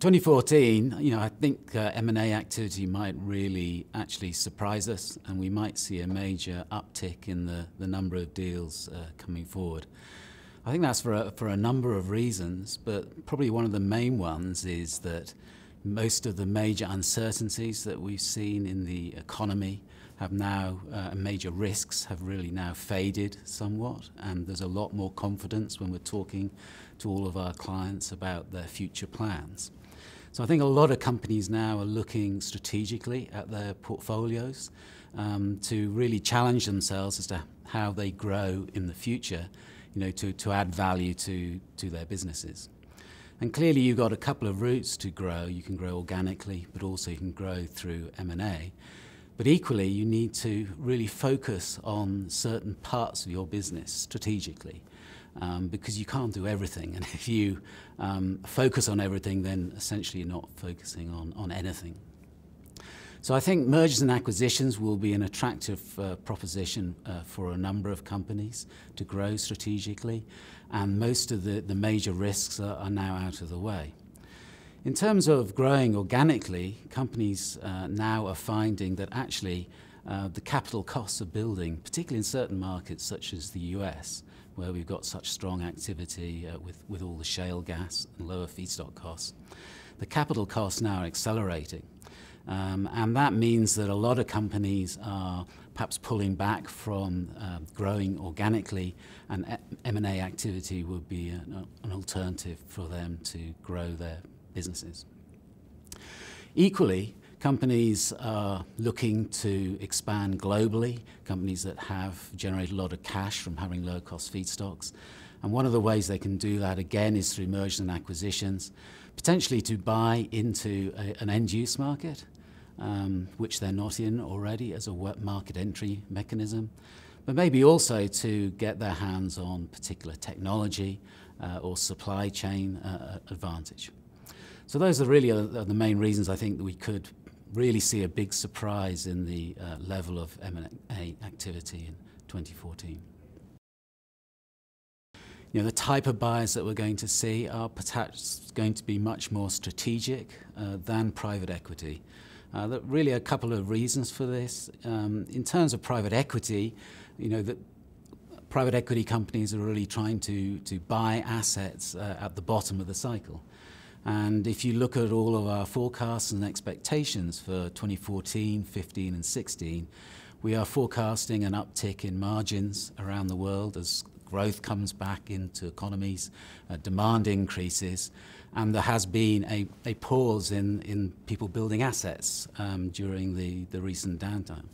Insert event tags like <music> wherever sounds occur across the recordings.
2014, you know, I think uh, M&A activity might really actually surprise us, and we might see a major uptick in the, the number of deals uh, coming forward. I think that's for a, for a number of reasons, but probably one of the main ones is that most of the major uncertainties that we've seen in the economy have now, uh, major risks have really now faded somewhat, and there's a lot more confidence when we're talking to all of our clients about their future plans. So I think a lot of companies now are looking strategically at their portfolios um, to really challenge themselves as to how they grow in the future, you know, to, to add value to, to their businesses. And clearly you've got a couple of routes to grow. You can grow organically, but also you can grow through M&A. But equally, you need to really focus on certain parts of your business strategically um, because you can't do everything. <laughs> And if you um, focus on everything, then essentially you're not focusing on, on anything. So I think mergers and acquisitions will be an attractive uh, proposition uh, for a number of companies to grow strategically, and most of the, the major risks are, are now out of the way. In terms of growing organically, companies uh, now are finding that actually uh, the capital costs of building, particularly in certain markets such as the US, where we've got such strong activity uh, with, with all the shale gas and lower feedstock costs, the capital costs now are accelerating. Um, and that means that a lot of companies are perhaps pulling back from uh, growing organically, and M&A activity would be an, an, alternative for them to grow their businesses. Equally, companies are looking to expand globally, companies that have generated a lot of cash from having low-cost feedstocks. And one of the ways they can do that, again, is through mergers and acquisitions, potentially to buy into a, an end-use market um, which they're not in already as a market entry mechanism, but maybe also to get their hands on particular technology uh, or supply chain uh, advantage. So those are really uh, the main reasons I think that we could really see a big surprise in the uh, level of M&A activity in 2014. You know, the type of buyers that we're going to see are perhaps going to be much more strategic uh, than private equity. Uh, there are really a couple of reasons for this. Um, in terms of private equity, you know, that private equity companies are really trying to, to buy assets uh, at the bottom of the cycle. And if you look at all of our forecasts and expectations for 2014, 15 and 16, we are forecasting an uptick in margins around the world as growth comes back into economies, uh, demand increases, and there has been a, a pause in, in people building assets um, during the, the recent downtime.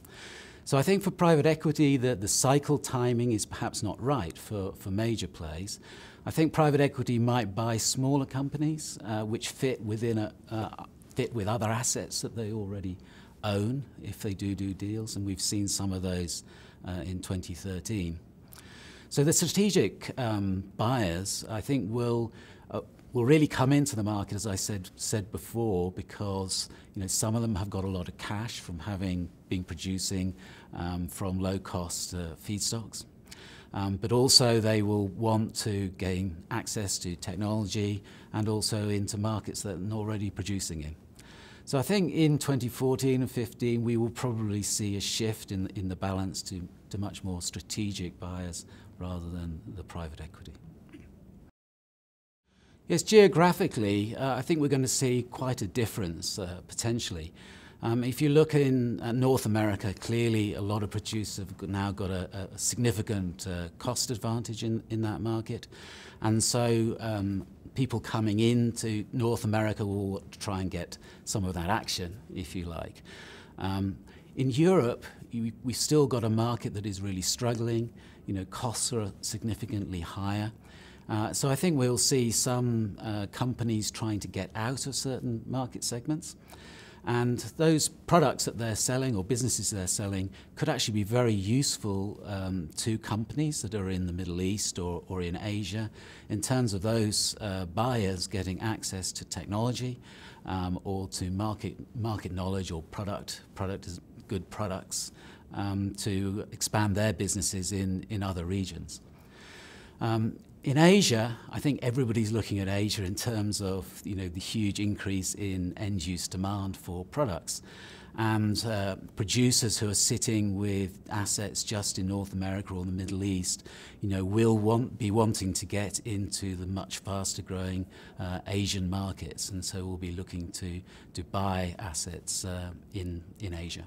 So I think for private equity, the, the cycle timing is perhaps not right for, for major plays. I think private equity might buy smaller companies uh, which fit within a, uh, fit with other assets that they already own if they do do deals, and we've seen some of those uh, in 2013. So the strategic um, buyers, I think, will uh, will really come into the market, as I said said before, because you know some of them have got a lot of cash from having been producing um, from low cost uh, feedstocks. Um, but also they will want to gain access to technology and also into markets that they're already producing in. So I think in 2014 and 15 we will probably see a shift in, in the balance to, to much more strategic buyers rather than the private equity. Yes, geographically, uh, I think we're going to see quite a difference uh, potentially. Um, if you look in uh, North America, clearly a lot of producers have now got a, a significant uh, cost advantage in, in that market. And so um, people coming into North America will try and get some of that action, if you like. Um, in Europe, you, we've still got a market that is really struggling you know, costs are significantly higher. Uh, so I think we'll see some uh, companies trying to get out of certain market segments. And those products that they're selling or businesses they're selling could actually be very useful um, to companies that are in the Middle East or, or in Asia in terms of those uh, buyers getting access to technology um, or to market, market knowledge or product, product good products um, to expand their businesses in, in other regions. Um, in Asia, I think everybody's looking at Asia in terms of you know the huge increase in end use demand for products. And uh, producers who are sitting with assets just in North America or the Middle East, you know, will want, be wanting to get into the much faster growing uh, Asian markets. And so we'll be looking to, to buy assets uh, in, in Asia.